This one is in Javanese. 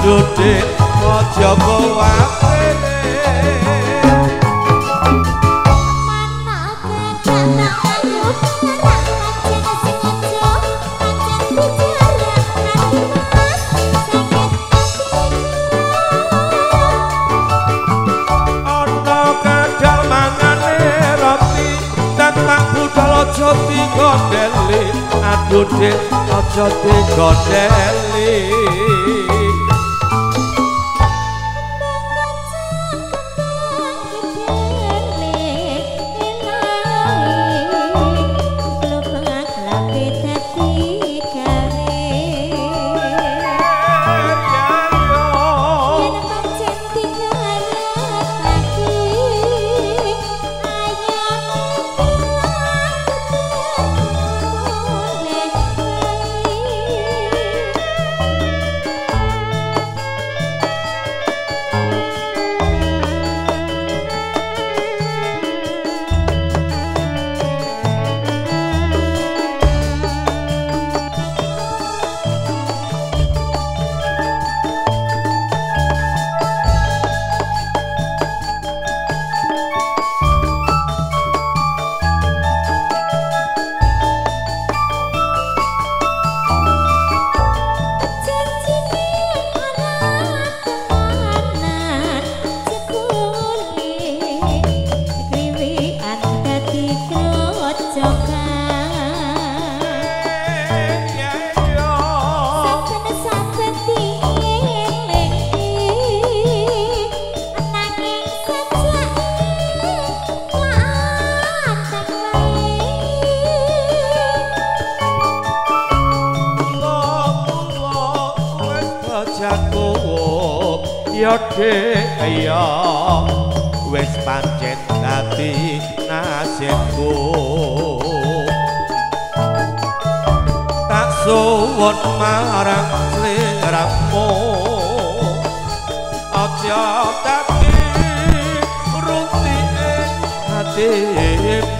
aduh dik aja tak budal aja digondeli. Aduh aja digondeli Ya ya wis pancen dadi nasibku. Tak suwun marang sliramu aja dadi runti ing